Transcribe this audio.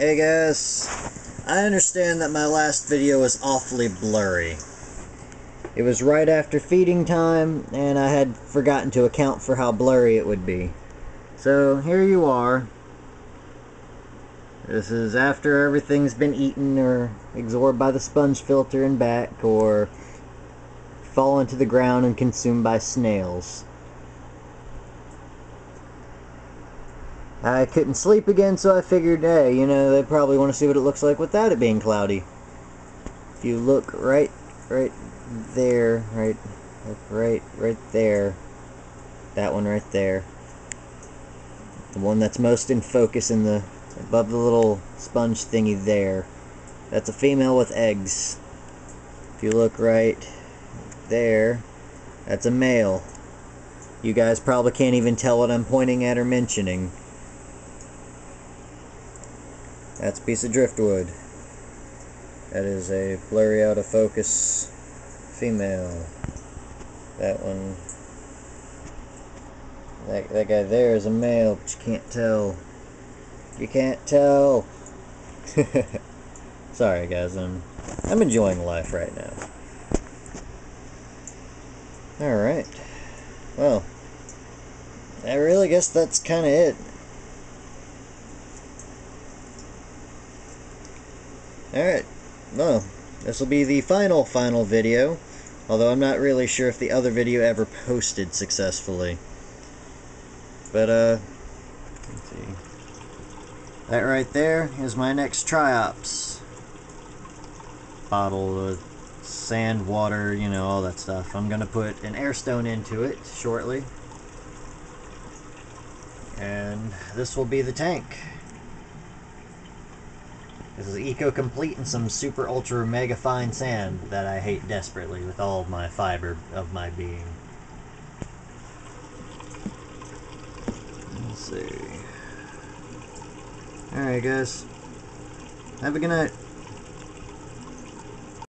Hey guys, I understand that my last video was awfully blurry. It was right after feeding time, and I had forgotten to account for how blurry it would be. So here you are. This is after everything's been eaten or absorbed by the sponge filter and back, or fallen to the ground and consumed by snails. I couldn't sleep again, so I figured, hey, you know, they probably want to see what it looks like without it being cloudy. If you look right, right there, right, right, right there, that one right there, the one that's most in focus in the, above the little sponge thingy there, that's a female with eggs. If you look right there, that's a male. You guys probably can't even tell what I'm pointing at or mentioning. That's a piece of driftwood. That is a blurry out of focus female. That one. That, that guy there is a male, but you can't tell. You can't tell. Sorry guys, I'm I'm enjoying life right now. Alright. Well, I really guess that's kind of it. Alright, well, this will be the final, final video. Although I'm not really sure if the other video ever posted successfully. But, uh. That right there is my next triops. Bottle of sand, water, you know, all that stuff. I'm going to put an air stone into it shortly. And this will be the tank. This is Eco Complete and some super ultra mega fine sand that I hate desperately with all of my fiber of my being. Let's see. Alright guys. Have a good night.